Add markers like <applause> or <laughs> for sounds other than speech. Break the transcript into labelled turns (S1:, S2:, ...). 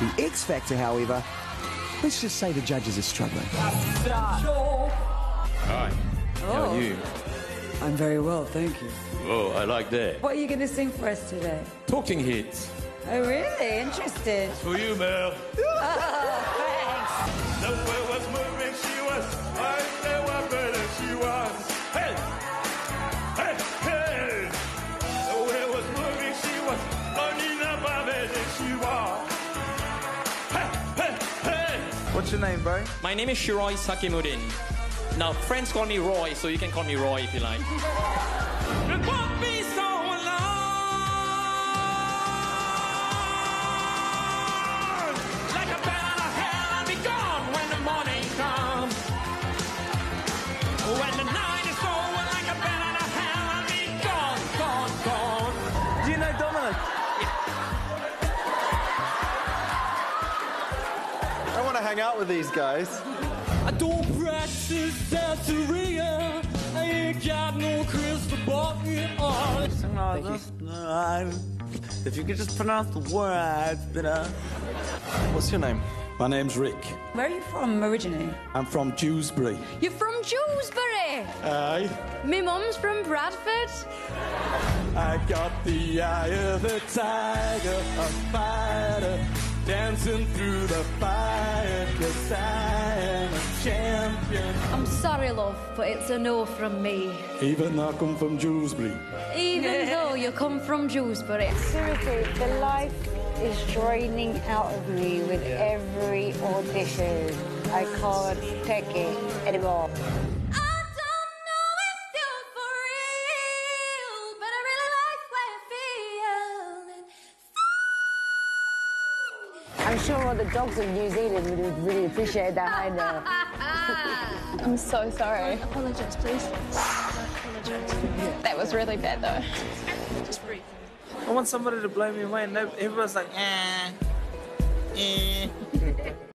S1: The X Factor, however, let's just say the judges are struggling.
S2: Hi. How are you? Oh.
S3: I'm very well, thank you.
S2: Oh, I like that.
S3: What are you going to sing for us today?
S2: Talking heads.
S3: Oh, really? Interested.
S2: For you, Mel. <laughs>
S3: Oh, thanks.
S4: The way was moving, she was
S5: What's your name, bro?
S6: My name is Shiroi Sakimuddin. Now, friends call me Roy, so you can call me Roy if you like.
S5: To hang out with these guys.
S4: I don't practice Santeria. I ain't got no crystal ball
S5: If you could just pronounce the words, but uh. What's your name?
S7: My name's Rick.
S3: Where are you from originally?
S7: I'm from Dewsbury.
S8: You're from Dewsbury.
S7: Aye.
S8: Me mum's from Bradford.
S7: I got the eye of the tiger, a fighter, dancing through the fire, cause I am a champion.
S8: I'm sorry, love, but it's a no from me.
S7: Even though I come from Dewsbury.
S8: Even <laughs> though you come from Dewsbury.
S9: Seriously, the life is draining out of me with every audition. I can't take it anymore. I'm sure all the dogs of New Zealand would really appreciate that. I know. <laughs>
S10: I'm so sorry.
S8: Apologise, please. Apologise.
S10: That was really bad though.
S8: Just breathe.
S5: I want somebody to blow me away, and everyone's like, eh, eh.